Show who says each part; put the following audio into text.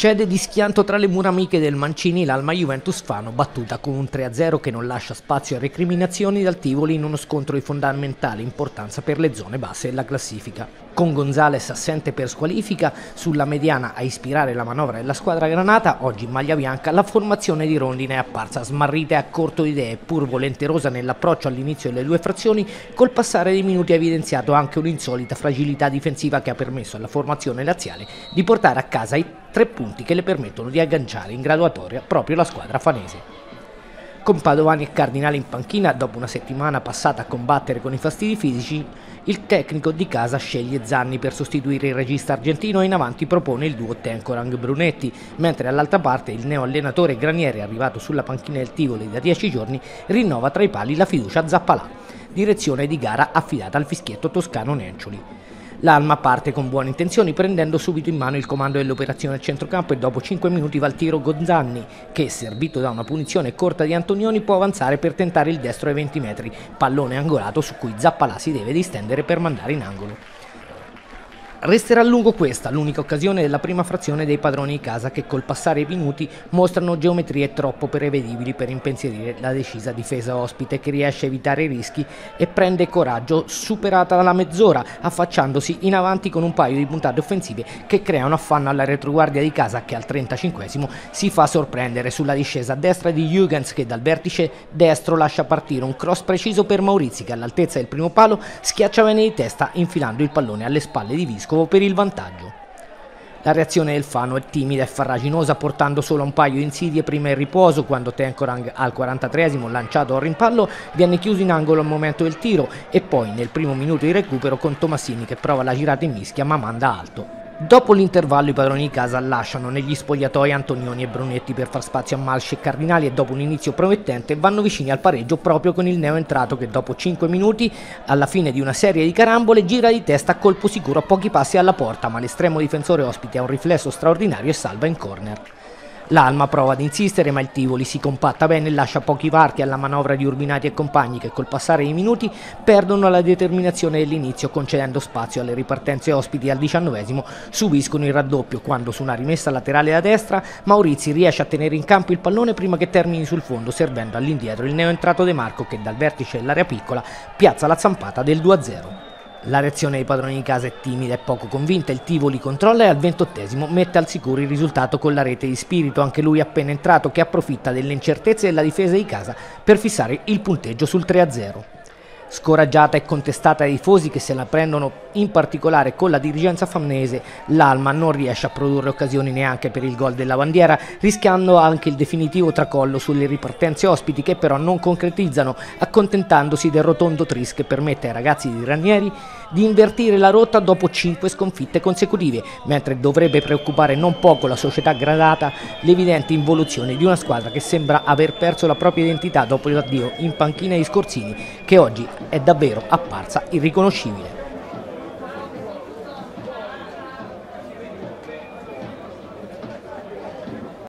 Speaker 1: Cede di schianto tra le mura amiche del Mancini l'Alma Juventus Fano, battuta con un 3-0 che non lascia spazio a recriminazioni dal Tivoli in uno scontro di fondamentale importanza per le zone basse della classifica. Con Gonzales assente per squalifica, sulla mediana a ispirare la manovra della squadra granata, oggi in maglia bianca la formazione di Rondine è apparsa smarrita e a corto di idee, pur volenterosa nell'approccio all'inizio delle due frazioni, col passare dei minuti ha evidenziato anche un'insolita fragilità difensiva che ha permesso alla formazione laziale di portare a casa i tre punti che le permettono di agganciare in graduatoria proprio la squadra fanese. Con Padovani e Cardinale in panchina, dopo una settimana passata a combattere con i fastidi fisici, il tecnico di casa sceglie Zanni per sostituire il regista argentino e in avanti propone il duo Tencorang-Brunetti, mentre all'altra parte il neo allenatore Granieri, arrivato sulla panchina del Tivoli da dieci giorni, rinnova tra i pali la fiducia a Zappalà, direzione di gara affidata al fischietto toscano Nencioli. L'Alma parte con buone intenzioni prendendo subito in mano il comando dell'operazione al centrocampo e dopo 5 minuti va al tiro Gonzanni che, servito da una punizione corta di Antonioni, può avanzare per tentare il destro ai 20 metri, pallone angolato su cui Zappalà si deve distendere per mandare in angolo. Resterà a lungo questa l'unica occasione della prima frazione dei padroni di casa che col passare dei minuti mostrano geometrie troppo prevedibili per impensierire la decisa difesa ospite che riesce a evitare i rischi e prende coraggio superata la mezz'ora affacciandosi in avanti con un paio di puntate offensive che creano affanno alla retroguardia di casa che al 35 si fa sorprendere sulla discesa a destra di Jürgens che dal vertice destro lascia partire un cross preciso per Maurizi che all'altezza del primo palo schiaccia bene di testa infilando il pallone alle spalle di Visco vescovo per il vantaggio. La reazione del Fano è timida e farraginosa, portando solo un paio di insidie prima il riposo, quando Tenkorang al 43esimo lanciato al rimpallo viene chiuso in angolo al momento del tiro e poi nel primo minuto di recupero con Tomassini che prova la girata in mischia ma manda alto. Dopo l'intervallo i padroni di casa lasciano negli spogliatoi Antonioni e Brunetti per far spazio a Malsci e Cardinali e dopo un inizio promettente vanno vicini al pareggio proprio con il neo entrato che dopo 5 minuti alla fine di una serie di carambole gira di testa a colpo sicuro a pochi passi alla porta ma l'estremo difensore ospite ha un riflesso straordinario e salva in corner. L'Alma prova ad insistere ma il Tivoli si compatta bene e lascia pochi varchi alla manovra di Urbinati e compagni che col passare dei minuti perdono la determinazione dell'inizio concedendo spazio alle ripartenze ospiti al diciannovesimo subiscono il raddoppio quando su una rimessa laterale da destra Maurizi riesce a tenere in campo il pallone prima che termini sul fondo servendo all'indietro il neoentrato De Marco che dal vertice dell'area piccola piazza la zampata del 2-0. La reazione dei padroni di casa è timida e poco convinta, il Tivoli controlla e al ventottesimo mette al sicuro il risultato con la rete di spirito, anche lui appena entrato che approfitta delle incertezze della difesa di casa per fissare il punteggio sul 3-0 scoraggiata e contestata dai tifosi che se la prendono in particolare con la dirigenza famnese, l'Alma non riesce a produrre occasioni neanche per il gol della bandiera, rischiando anche il definitivo tracollo sulle ripartenze ospiti che però non concretizzano, accontentandosi del rotondo tris che permette ai ragazzi di Ranieri di invertire la rotta dopo 5 sconfitte consecutive, mentre dovrebbe preoccupare non poco la società gradata l'evidente involuzione di una squadra che sembra aver perso la propria identità dopo l'addio in panchina di Scorsini, che oggi è davvero apparsa irriconoscibile.